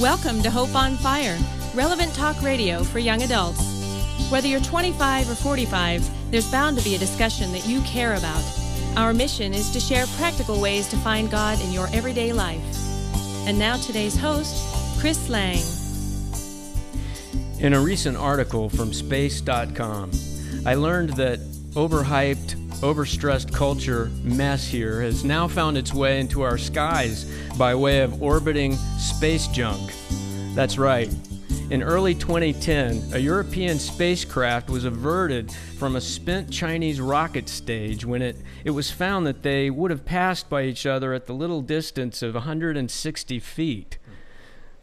Welcome to Hope on Fire, relevant talk radio for young adults. Whether you're 25 or 45, there's bound to be a discussion that you care about. Our mission is to share practical ways to find God in your everyday life. And now today's host, Chris Lang. In a recent article from space.com, I learned that overhyped, overstressed culture mess here has now found its way into our skies by way of orbiting space junk. That's right. In early 2010, a European spacecraft was averted from a spent Chinese rocket stage when it, it was found that they would have passed by each other at the little distance of 160 feet.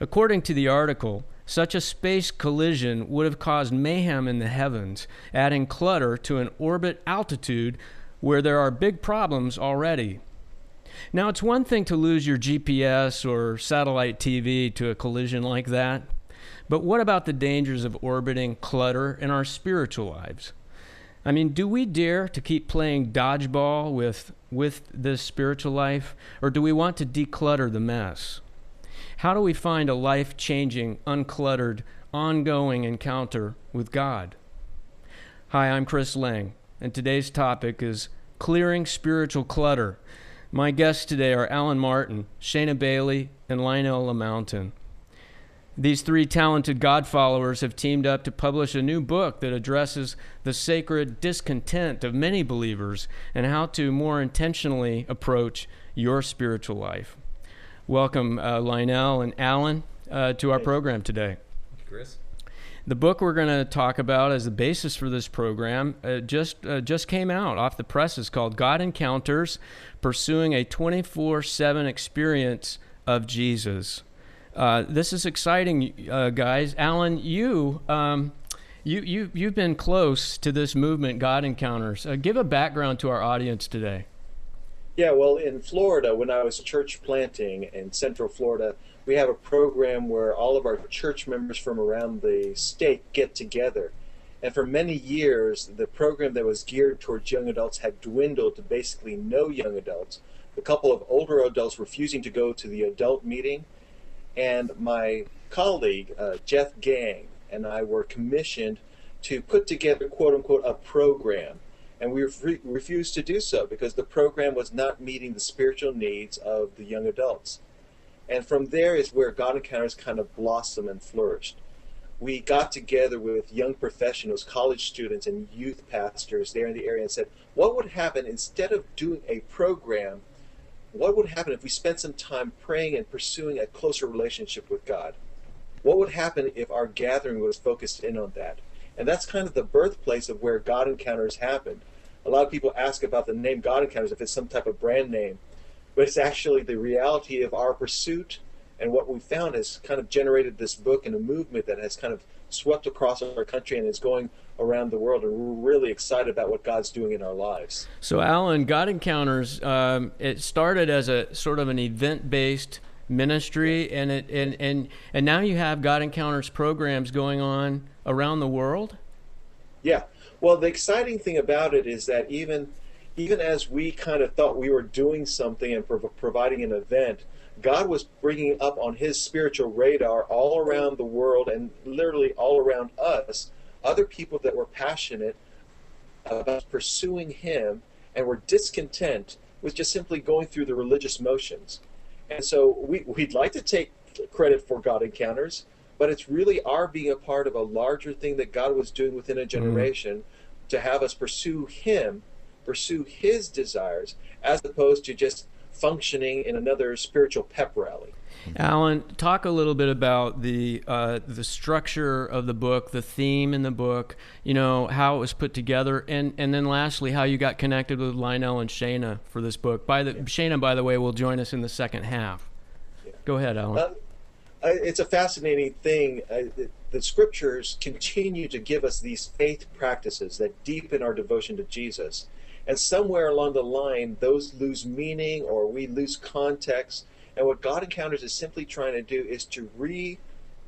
According to the article, such a space collision would have caused mayhem in the heavens, adding clutter to an orbit altitude where there are big problems already. Now, it's one thing to lose your GPS or satellite TV to a collision like that, but what about the dangers of orbiting clutter in our spiritual lives? I mean, do we dare to keep playing dodgeball with, with this spiritual life, or do we want to declutter the mess? How do we find a life changing, uncluttered, ongoing encounter with God? Hi, I'm Chris Lang, and today's topic is clearing spiritual clutter. My guests today are Allan Martin, Shayna Bailey, and Lynell LaMountain. These three talented God followers have teamed up to publish a new book that addresses the sacred discontent of many believers and how to more intentionally approach your spiritual life. Welcome, uh, Lynell and Allan, uh, to our program today. Chris. The book we're going to talk about as the basis for this program uh, just uh, just came out off the press. It's called God Encounters: Pursuing a 24/7 Experience of Jesus. Uh, this is exciting, uh, guys. Allan, you. Um, you, you, you've been close to this movement, God Encounters. Uh, give a background to our audience today. Yeah, well, in Florida, when I was church planting in Central Florida, we have a program where all of our church members from around the state get together. And for many years, the program that was geared towards young adults had dwindled to basically no young adults. A couple of older adults refusing to go to the adult meeting. And my colleague, uh, Jeff Gang, and I were commissioned to put together, quote unquote, a program and we re- refused to do so because the program was not meeting the spiritual needs of the young adults. And from there is where God Encounters kind of blossomed and flourished. We got together with young professionals, college students, and youth pastors there in the area and said, what would happen instead of doing a program? What would happen if we spent some time praying and pursuing a closer relationship with God? What would happen if our gathering was focused in on that? And that's kind of the birthplace of where God Encounters happened a lot of people ask about the name God Encounters if it's some type of brand name, but it's actually the reality of our pursuit. And what we found has kind of generated this book and a movement that has kind of swept across our country and is going around the world. And we're really excited about what God's doing in our lives. So, Allan, God Encounters, um, it started as a sort of an event based ministry and it and, and and now you have God Encounters programs going on around the world. Yeah, well, the exciting thing about it is that even even as we kind of thought we were doing something and pro- providing an event, God was bringing up on His spiritual radar all around the world and literally all around us other people that were passionate about pursuing Him and were discontent with just simply going through the religious motions. And so we, we'd like to take credit for God encounters, but it's really our being a part of a larger thing that God was doing within a generation. Mm to have us pursue Him, pursue His desires, as opposed to just functioning in another spiritual pep rally. Allan, talk a little bit about the uh, the structure of the book, the theme in the book, you know how it was put together, and and then lastly how you got connected with Lynell and Shayna for this book. By the yeah. Shayna, by the way, will join us in the second half. Yeah. Go ahead, Allan. Uh, it's a fascinating thing. Uh, the scriptures continue to give us these faith practices that deepen our devotion to Jesus. And somewhere along the line, those lose meaning or we lose context. And what God encounters is simply trying to do is to re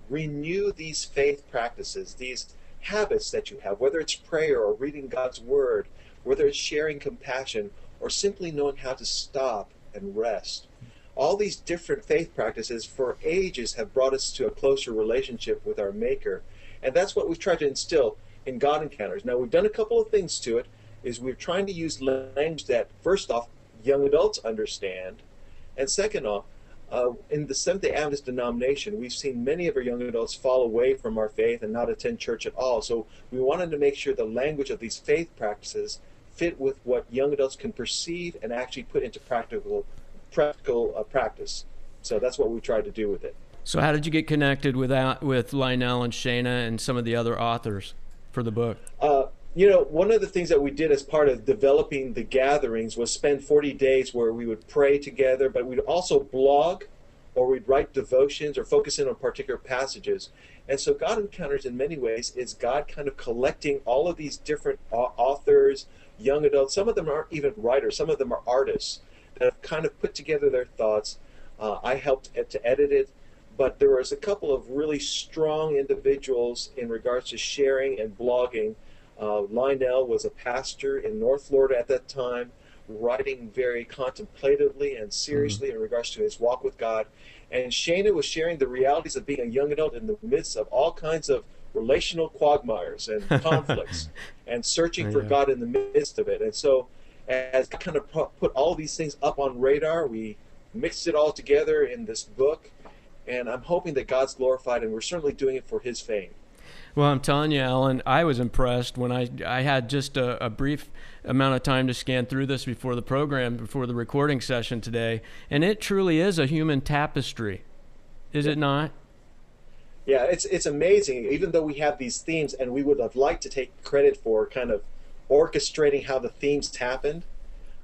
renew these faith practices, these habits that you have, whether it's prayer or reading God's word, whether it's sharing compassion, or simply knowing how to stop and rest. all these different faith practices for ages have brought us to a closer relationship with our Maker. And that's what we've tried to instill in God Encounters. Now, we've done a couple of things to it, is we're trying to use language that, first off, young adults understand, and second off, uh, in the Seventh day Adventist denomination, we've seen many of our young adults fall away from our faith and not attend church at all. So we wanted to make sure the language of these faith practices fit with what young adults can perceive and actually put into practical practical uh, practice. So that's what we tried to do with it. So how did you get connected with with Lynell and Shayna and some of the other authors for the book? Uh, you know, one of the things that we did as part of developing the gatherings was spend 40 days where we would pray together, but we'd also blog or we'd write devotions or focus in on particular passages. And so God Encounters in many ways is God kind of collecting all of these different authors, young adults. Some of them aren't even writers, some of them are artists that have kind of put together their thoughts. Uh, I helped to edit it, but there was a couple of really strong individuals in regards to sharing and blogging uh, Lynell was a pastor in North Florida at that time, writing very contemplatively and seriously mm-hmm. in regards to his walk with God. And Shayna was sharing the realities of being a young adult in the midst of all kinds of relational quagmires and conflicts and searching for God in the midst of it. And so, as I kind of put all these things up on radar, we mixed it all together in this book. And I'm hoping that God's glorified, and we're certainly doing it for His fame. Well, I'm telling you, Allan, I was impressed when I I had just a, a, brief amount of time to scan through this before the program, before the recording session today, and it truly is a human tapestry, is it not? Yeah, it's it's amazing. Even though we have these themes, and we would have liked to take credit for kind of orchestrating how the themes happened,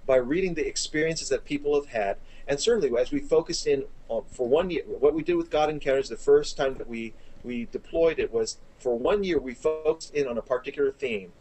by reading the experiences that people have had, and certainly as we focused in on, for one year, what we did with God Encounters the first time that we we deployed it was for one year we focused in on a particular theme.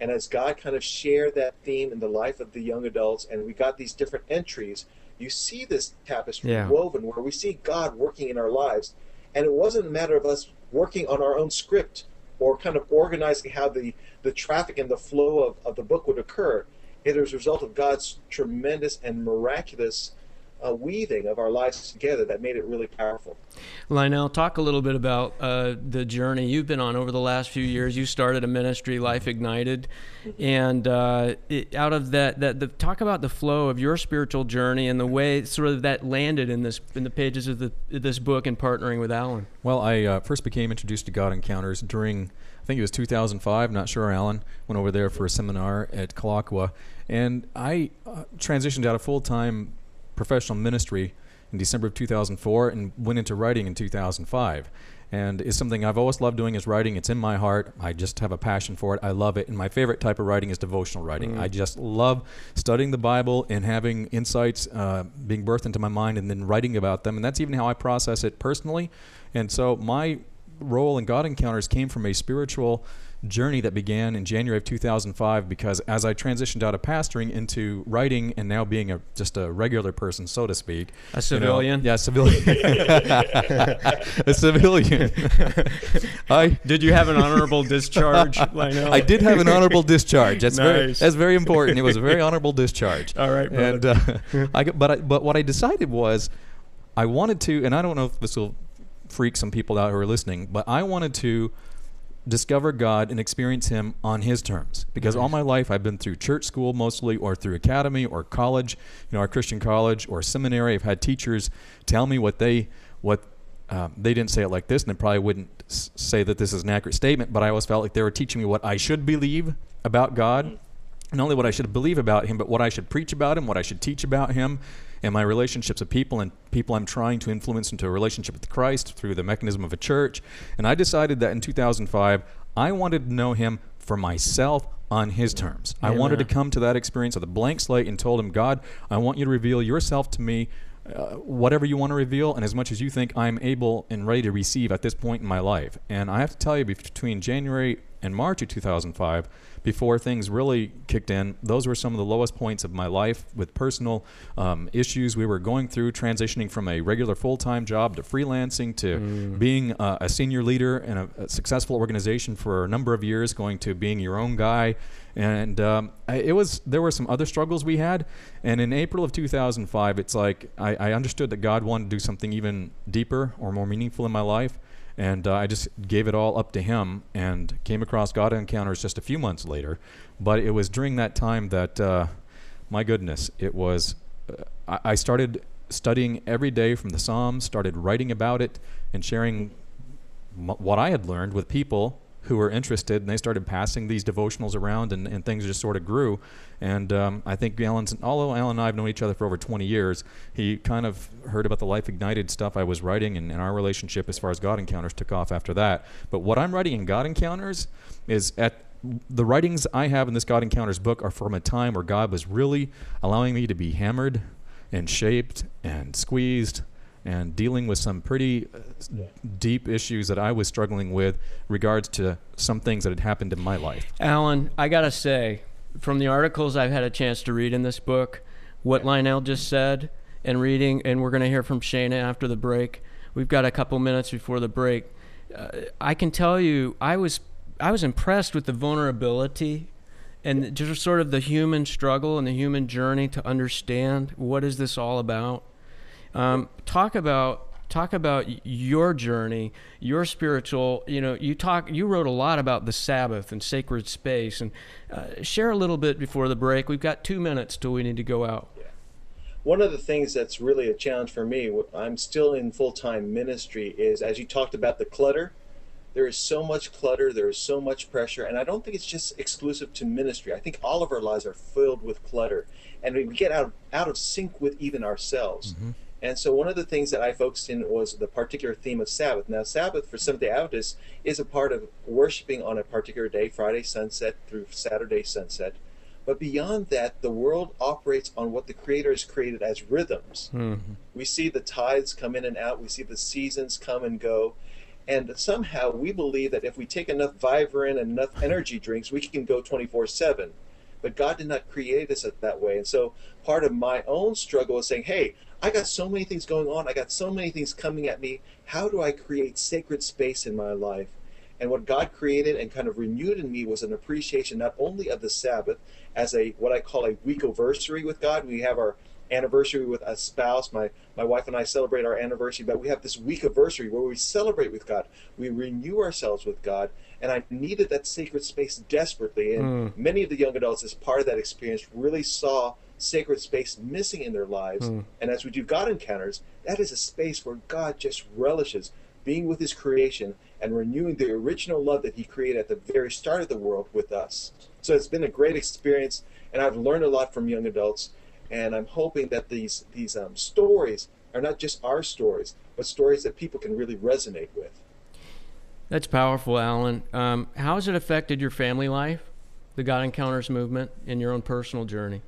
And as God kind of shared that theme in the life of the young adults, and we got these different entries, you see this tapestry yeah. woven where we see God working in our lives. And it wasn't a matter of us working on our own script or kind of organizing how the, the traffic and the flow of, of the book would occur. It was a result of God's tremendous and miraculous a weaving of our lives together that made it really powerful. Lynell, talk a little bit about uh, the journey you've been on over the last few years. You started a ministry, Life Ignited, and uh, it, out of that, that the, talk about the flow of your spiritual journey and the way sort of that landed in this in the pages of the, this book and partnering with Allan. Well, I uh, first became introduced to God Encounters during. I think it was 2005. Not sure. Allan went over there for a seminar at Kulaqua, and I uh, transitioned out of full time professional ministry in December of 2004 and went into writing in 2005 and it's something I've always loved doing is writing. It's in my heart. I just have a passion for it. I love it. And my favorite type of writing is devotional writing. Mm. I just love studying the Bible and having insights uh, being birthed into my mind and then writing about them. And that's even how I process it personally. And so my role in God Encounters came from a spiritual journey that began in January of 2005 because as I transitioned out of pastoring into writing and now being a just a regular person, so to speak, a civilian, you know, yeah, civilian, a civilian. I did you have an honorable discharge? I did have an honorable discharge. That's nice. very that's very important. It was a very honorable discharge. All right, brother. and uh, I but I, but what I decided was I wanted to, and I don't know if this will freak some people out who are listening, but I wanted to discover God and experience Him on His terms. Because nice. all my life I've been through church school mostly, or through academy, or college, you know, our Christian college, or seminary. I've had teachers tell me what they what um, they didn't say it like this, and they probably wouldn't s- say that this is an accurate statement. But I always felt like they were teaching me what I should believe about God, not only what I should believe about Him, but what I should preach about Him, what I should teach about Him, and my relationships with people and people I'm trying to influence into a relationship with Christ through the mechanism of a church. And I decided that in 2005, I wanted to know Him for myself on His terms. I wanted to come to that experience with a blank slate and told Him, God, I want you to reveal yourself to me. Uh, whatever you want to reveal, and as much as you think I'm able and ready to receive at this point in my life. And I have to tell you, between January in March of 2005, before things really kicked in, those were some of the lowest points of my life with personal um, issues we were going through, transitioning from a regular full time job to freelancing to mm. being uh, a senior leader in a, a, successful organization for a number of years, going to being your own guy. And um, I, it was there were some other struggles we had, and in April of 2005, it's like I, I understood that God wanted to do something even deeper or more meaningful in my life and uh, I just gave it all up to him and came across God Encounters just a few months later. But it was during that time that, uh, my goodness, it was. Uh, I, started studying every day from the Psalms, started writing about it, and sharing m- what I had learned with people who were interested, and they started passing these devotionals around, and, and things just sort of grew. And um, I think Allan's, although Allan and I have known each other for over 20 years, he kind of heard about the Life Ignited stuff I was writing, and, and our relationship as far as God Encounters took off after that. But what I'm writing in God Encounters is at the writings I have in this God Encounters book are from a time where God was really allowing me to be hammered and shaped and squeezed and dealing with some pretty uh, yeah. deep issues that I was struggling with regards to some things that had happened in my life. Allan, I got to say, from the articles I've had a chance to read in this book, what Lynell just said, and reading, and we're going to hear from Shayna after the break. We've got a couple minutes before the break. Uh, I can tell you, I was I was impressed with the vulnerability and just sort of the human struggle and the human journey to understand what is this all about um, talk about talk about your journey, your spiritual. You know, you talk. You wrote a lot about the Sabbath and sacred space, and uh, share a little bit before the break. We've got two minutes till we need to go out. Yeah. One of the things that's really a challenge for me, I'm still in full time ministry, is as you talked about the clutter. There is so much clutter, there is so much pressure, and I don't think it's just exclusive to ministry. I think all of our lives are filled with clutter, and we get out out of sync with even ourselves. Mm-hmm and so one of the things that I focused in was the particular theme of Sabbath. Now, Sabbath for Seventh day Adventists is a part of worshiping on a particular day, Friday sunset through Saturday sunset. But beyond that, the world operates on what the Creator has created as rhythms. Mm-hmm. We see the tides come in and out, we see the seasons come and go. And somehow we believe that if we take enough Vivarin and enough energy drinks, we can go 24 7. But God did not create us that way. And so part of my own struggle is saying, hey, I got so many things going on. I got so many things coming at me. How do I create sacred space in my life? And what God created and kind of renewed in me was an appreciation not only of the Sabbath as a what I call a week anniversary with God. We have our anniversary with a spouse. My my wife and I celebrate our anniversary, but we have this week anniversary where we celebrate with God. We renew ourselves with God. And I needed that sacred space desperately. And mm. many of the young adults, as part of that experience, really saw sacred space missing in their lives. Mm. And as we do God encounters, that is a space where God just relishes being with his creation and renewing the original love that he created at the very start of the world with us. So it's been a great experience, and I've learned a lot from young adults. And I'm hoping that these these um, stories are not just our stories, but stories that people can really resonate with. That's powerful, Allan. Um, how has it affected your family life, the God Encounters movement, in your own personal journey?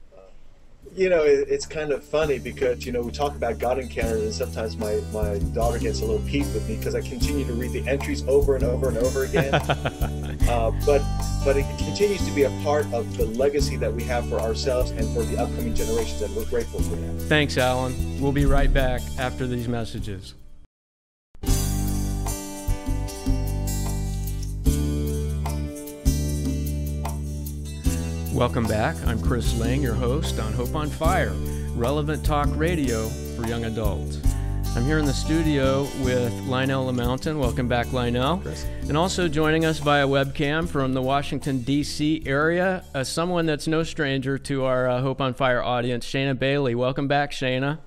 You know, it, it's kind of funny because you know we talk about God encounters, and sometimes my my daughter gets a little peeved with me because I continue to read the entries over and over and over again. uh, but but it continues to be a part of the legacy that we have for ourselves and for the upcoming generations, and we're grateful for that. Thanks, Allan. We'll be right back after these messages. Welcome back. I'm Chris Lang, your host on Hope on Fire, relevant talk radio for young adults. I'm here in the studio with Lynell LaMountain. Welcome back, Lynell. Chris. And also joining us via webcam from the Washington, D.C. area, uh, someone that's no stranger to our uh, Hope on Fire audience, Shayna Bailey. Welcome back, Shayna.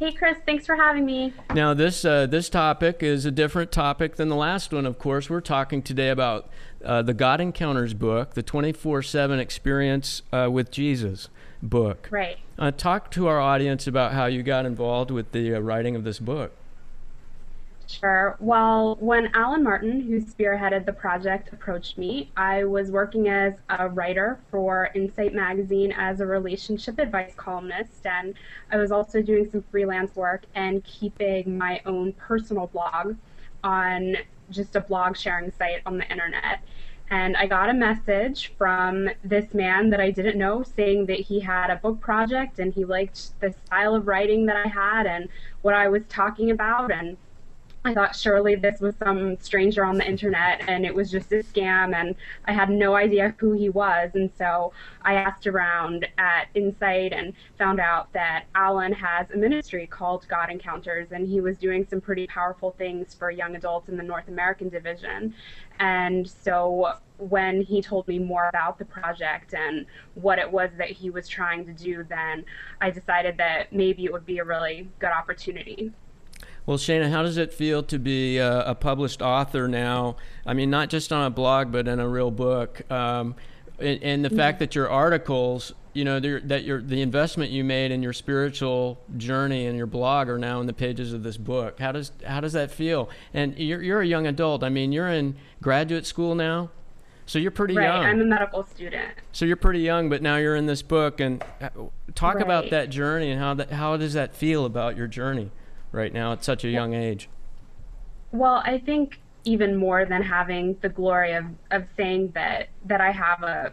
Hey, Chris. Thanks for having me. Now, this uh, this topic is a different topic than the last one. Of course, we're talking today about uh, the God Encounters book, the 24/7 Experience uh, with Jesus book. Right. Uh, talk to our audience about how you got involved with the uh, writing of this book. Sure. Well, when Allan Martin, who spearheaded the project, approached me, I was working as a writer for Insight Magazine as a relationship advice columnist, and I was also doing some freelance work and keeping my own personal blog on just a blog sharing site on the internet. And I got a message from this man that I didn't know saying that he had a book project and he liked the style of writing that I had and what I was talking about. And I thought surely this was some stranger on the internet and it was just a scam and I had no idea who he was and so I asked around at Insight and found out that Allan has a ministry called God Encounters and he was doing some pretty powerful things for young adults in the North American division and so when he told me more about the project and what it was that he was trying to do then I decided that maybe it would be a really good opportunity. Well, Shayna, how does it feel to be a, a, published author now? I mean, not just on a blog, but in a real book. Um, and, and, the mm-hmm. fact that your articles, you know, that your the investment you made in your spiritual journey and your blog are now in the pages of this book. How does how does that feel? And you're you're a young adult. I mean, you're in graduate school now. So you're pretty young. right, young. I'm a medical student. So you're pretty young, but now you're in this book. And uh, talk right. about that journey and how that how does that feel about your journey? Right now at such a young age? Well, I think even more than having the glory of, of saying that that I have a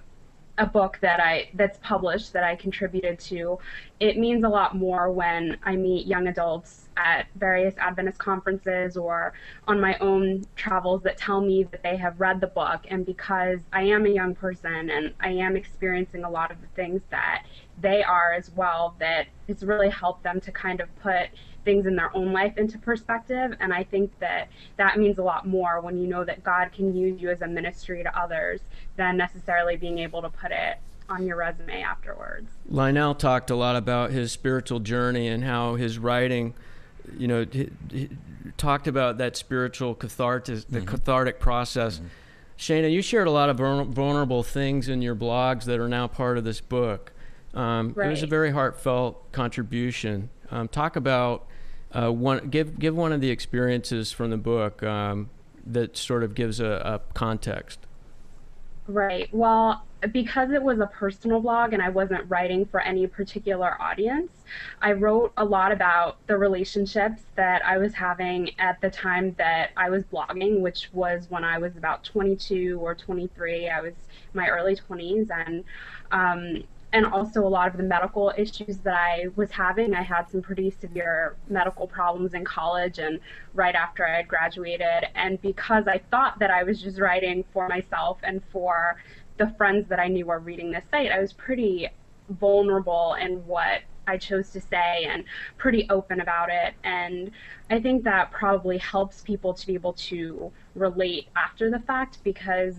a book that I that's published that I contributed to, it means a lot more when I meet young adults at various Adventist conferences or on my own travels that tell me that they have read the book and because I am a young person and I am experiencing a lot of the things that they are as well that it's really helped them to kind of put things in their own life into perspective. And I think that that means a lot more when you know that God can use you as a ministry to others than necessarily being able to put it on your resume afterwards. Lynell talked a lot about his spiritual journey and how his writing, you know, he, he talked about that spiritual cathartic, the mm-hmm. cathartic process. Mm-hmm. Shayna, you shared a lot of vulnerable things in your blogs that are now part of this book. Um, right. It was a very heartfelt contribution. Um, talk about uh, one, give give one of the experiences from the book um, that sort of gives a, a context. Right. Well, because it was a personal blog and I wasn't writing for any particular audience, I wrote a lot about the relationships that I was having at the time that I was blogging, which was when I was about 22 or 23. I was my early 20s, and um, and also a lot of the medical issues that I was having. I had some pretty severe medical problems in college and right after I had graduated. And because I thought that I was just writing for myself and for the friends that I knew were reading this site, I was pretty vulnerable in what I chose to say and pretty open about it. And I think that probably helps people to be able to relate after the fact because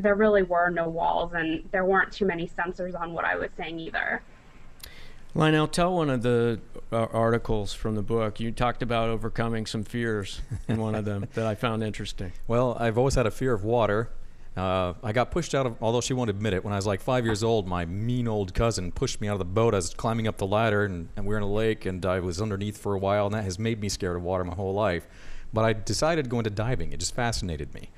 there really were no walls and there weren't too many censors on what I was saying either. Lynell, tell one of the uh, articles from the book. You talked about overcoming some fears in one of them that I found interesting. Well, I've always had a fear of water. Uh, I got pushed out of, although she won't admit it, when I was like five years old, my mean old cousin pushed me out of the boat. I was climbing up the ladder, and, and we were in a lake, and I was underneath for a while, and that has made me scared of water my whole life. But I decided to go into diving. It just fascinated me.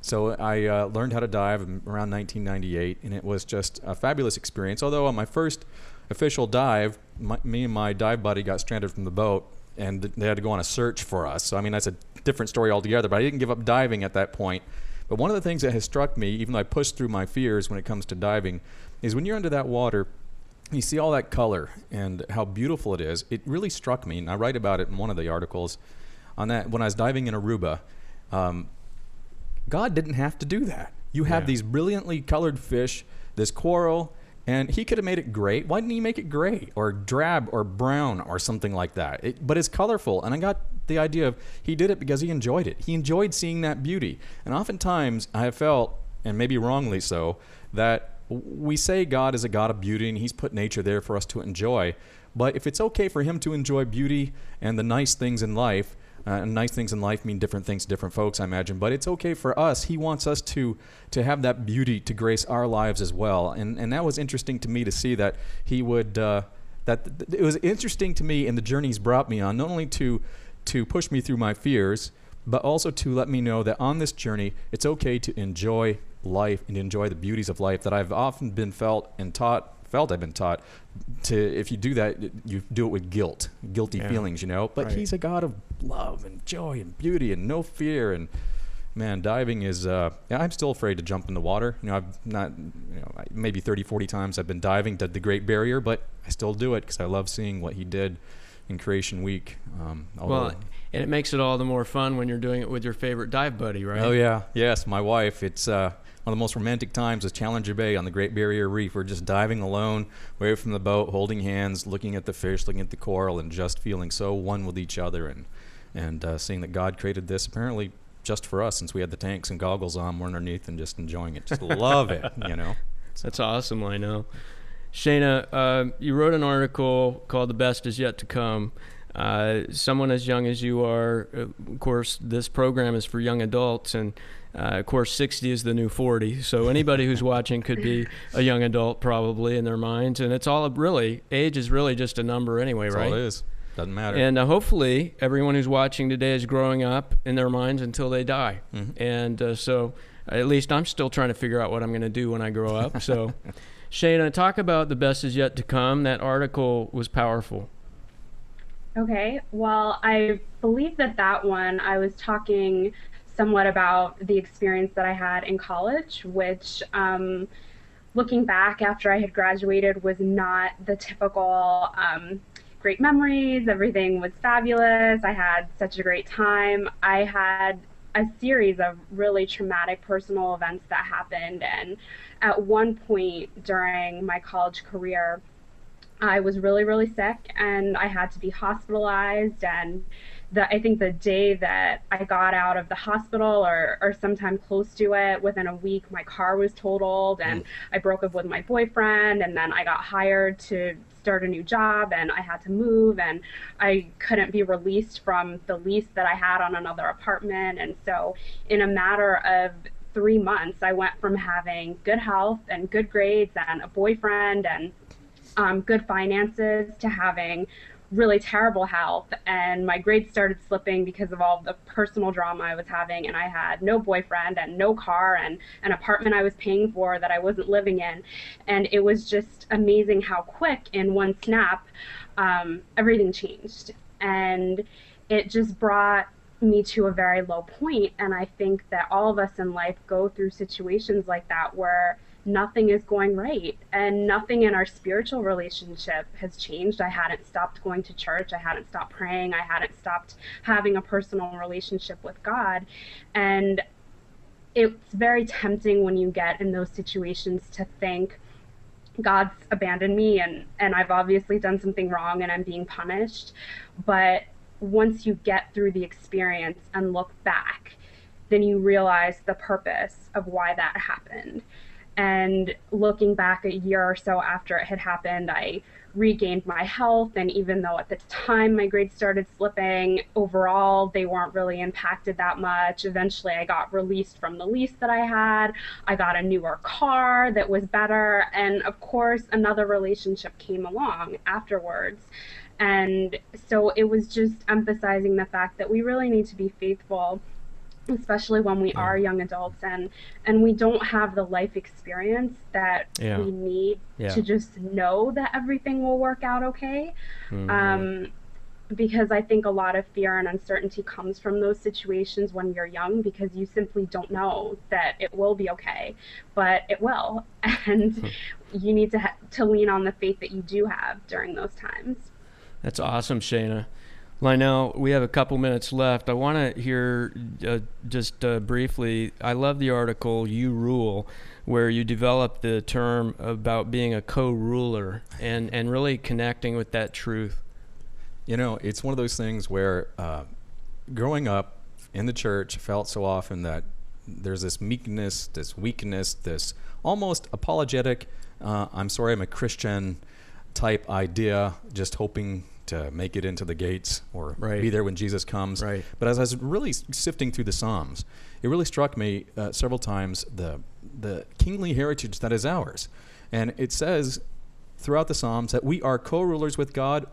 So I uh, learned how to dive around 1998, and it was just a fabulous experience. Although on my first official dive, my, me and my dive buddy got stranded from the boat, and they had to go on a search for us. So I mean, that's a different story altogether. But I didn't give up diving at that point. But one of the things that has struck me, even though I pushed through my fears when it comes to diving, is when you're under that water, you see all that color and how beautiful it is. It really struck me, and I write about it in one of the articles on that when I was diving in Aruba. Um, God didn't have to do that. You have yeah. these brilliantly colored fish, this coral, and he could have made it great. Why didn't he make it gray or drab or brown or something like that? It, but it's colorful. And I got the idea of he did it because he enjoyed it. He enjoyed seeing that beauty. And oftentimes I have felt, and maybe wrongly so, that we say God is a God of beauty and he's put nature there for us to enjoy. But if it's okay for him to enjoy beauty and the nice things in life, uh, nice things in life mean different things to different folks, I imagine. But it's okay for us. He wants us to to have that beauty to grace our lives as well. And and that was interesting to me to see that he would. Uh, that th- it was interesting to me in the journey he's brought me on, not only to to push me through my fears, but also to let me know that on this journey, it's okay to enjoy life and enjoy the beauties of life that I've often been felt and taught felt I've been taught to if you do that you do it with guilt guilty yeah. feelings you know but right. he's a god of love and joy and beauty and no fear and man, diving is. Uh, yeah, I'm still afraid to jump in the water. You know, I've not, you know, maybe 30, 40 times I've been diving, did the Great Barrier, but I still do it because I love seeing what he did in Creation Week. Um, well, and it makes it all the more fun when you're doing it with your favorite dive buddy, right? Oh yeah, yes, my wife. It's uh, one of the most romantic times is Challenger Bay on the Great Barrier Reef. We're just diving alone, away from the boat, holding hands, looking at the fish, looking at the coral, and just feeling so one with each other, and and uh, seeing that God created this apparently just for us, since we had the tanks and goggles on, we're underneath and just enjoying it. Just love it, you know. That's awesome, I know. Shayna, uh, you wrote an article called "The Best Is Yet to Come." Uh, someone as young as you are, of course, this program is for young adults, and uh, of course, 60 is the new 40. So anybody who's watching could be a young adult, probably in their minds, and it's all really age is really just a number anyway, That's right? all it is. Doesn't matter. And uh, hopefully, everyone who's watching today is growing up in their minds until they die. Mhm. And uh, so, at least I'm still trying to figure out what I'm going to do when I grow up. So, Shayna, talk about the best is yet to come. That article was powerful. Okay, well, I believe that that one I was talking somewhat about the experience that I had in college, which, um, looking back after I had graduated, was not the typical um, great memories. Everything was fabulous. I had such a great time. I had a series of really traumatic personal events that happened, and at one point during my college career, I was really, really sick and I had to be hospitalized. And the, I think the day that I got out of the hospital or, or sometime close to it, within a week, my car was totaled and I broke up with my boyfriend. And then I got hired to start a new job and I had to move and I couldn't be released from the lease that I had on another apartment. And so, in a matter of three months, I went from having good health and good grades and a boyfriend and um, good finances to having really terrible health and my grades started slipping because of all the personal drama I was having and I had no boyfriend and no car and an apartment I was paying for that I wasn't living in. And it was just amazing how quick in one snap um, everything changed. And it just brought me to a very low point and I think that all of us in life go through situations like that where nothing is going right and nothing in our spiritual relationship has changed. I hadn't stopped going to church, I hadn't stopped praying, I hadn't stopped having a personal relationship with God. And it's very tempting when you get in those situations to think God's abandoned me and and I've obviously done something wrong and I'm being punished. But once you get through the experience and look back, then you realize the purpose of why that happened. And looking back a year or so after it had happened, I regained my health. And even though at the time my grades started slipping, overall they weren't really impacted that much. Eventually, I got released from the lease that I had. I got a newer car that was better. And of course, another relationship came along afterwards. And so it was just emphasizing the fact that we really need to be faithful especially when we are young adults and and we don't have the life experience that Yeah. we need Yeah. to just know that everything will work out okay Mhm. um, because I think a lot of fear and uncertainty comes from those situations when you're young because you simply don't know that it will be okay, but it will, and you need to ha- to lean on the faith that you do have during those times. That's awesome, Shayna. Lynell, we have a couple minutes left. I want to hear uh, just uh, briefly. I love the article "You Rule," where you develop the term about being a co-ruler and and really connecting with that truth. You know, it's one of those things where uh, growing up in the church felt so often that there's this meekness, this weakness, this almost apologetic, uh, I'm sorry, I'm a Christian type idea, just hoping to make it into the gates or Right. be there when Jesus comes. Right. But as I was really sifting through the Psalms, it really struck me uh, several times the the kingly heritage that is ours, and it says throughout the Psalms that we are co-rulers with God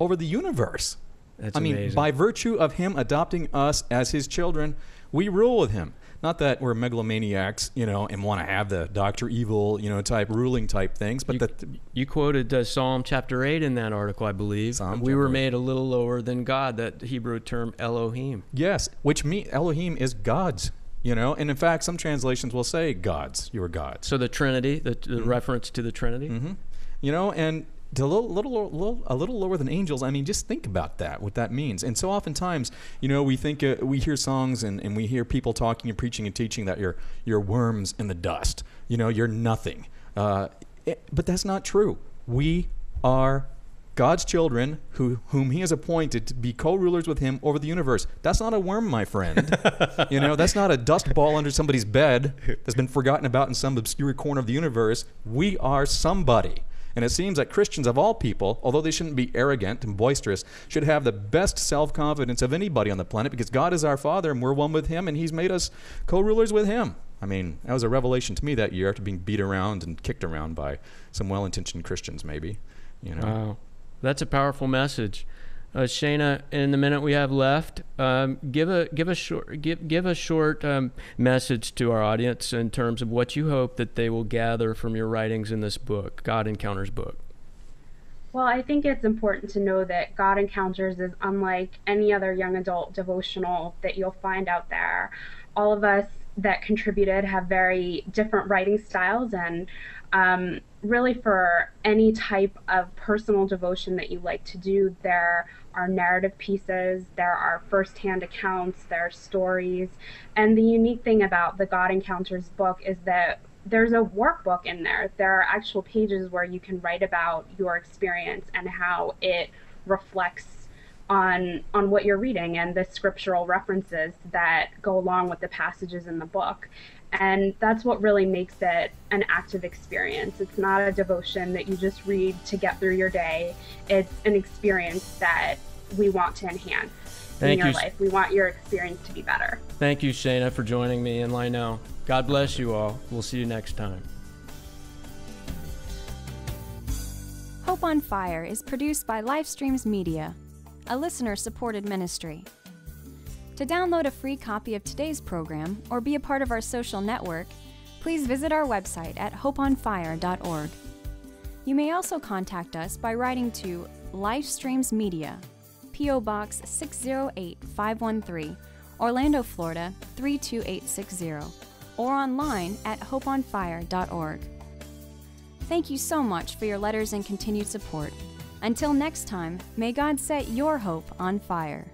over the universe. That's I mean, amazing. by virtue of Him adopting us as His children, we rule with Him. Not that we're megalomaniacs, you know, and want to have the Doctor Evil, you know, type ruling type things, but You- that You quoted uh, Psalm chapter 8 in that article, I believe. Psalm we were eight. made a little lower than God, that Hebrew term Elohim. yes, which me Elohim is God's You know, and in fact, some translations will say gods, your gods. So the Trinity, the, the Mm-hmm. reference to the Trinity. You know, and to a little, little, little, a little lower than angels. I mean, just think about that, what that means. And so oftentimes, you know, we think uh, we hear songs and, and we hear people talking and preaching and teaching that you're you're worms in the dust. You know, you're nothing. Uh, it- but that's not true. We are God's children who whom he has appointed to be co-rulers with him over the universe. That's not a worm, my friend. you know, that's not a dust ball under somebody's bed that's been forgotten about in some obscure corner of the universe. We are somebody. And it seems that Christians of all people, although they shouldn't be arrogant and boisterous, should have the best self-confidence of anybody on the planet because God is our Father and we're one with him and he's made us co-rulers with him. I mean, that was a revelation to me that year after being beat around and kicked around by some well-intentioned Christians maybe, you know. Wow, that's a powerful message. Uh, Shayna, in the minute we have left, um, give a give a short give give a short um, message to our audience in terms of what you hope that they will gather from your writings in this book, God Encounters book. Well, I think it's important to know that God Encounters is unlike any other young adult devotional that you'll find out there. All of us that contributed have very different writing styles, and um, really, for any type of personal devotion that you like to do, there are narrative pieces, there are firsthand accounts, there are stories. And the unique thing about the God Encounters book is that there's a workbook in there. There are actual pages where you can write about your experience and how it reflects on on what you're reading and the scriptural references that go along with the passages in the book. And that's what really makes it an active experience. It's not a devotion that you just read to get through your day. It's an experience that we want to enhance Thank in your you. life. We want your experience to be better. Thank you, Shayna, for joining me in Lynell. God bless you all. We'll see you next time. Hope on Fire is produced by Lifestreams Media, a listener supported ministry. To download a free copy of today's program or be a part of our social network, please visit our website at hopeonfire.org. You may also contact us by writing to Lifestreams Media, P.O. Box 608513, Orlando, Florida 32860, or online at hopeonfire.org. Thank you so much for your letters and continued support. Until next time, may God set your hope on fire.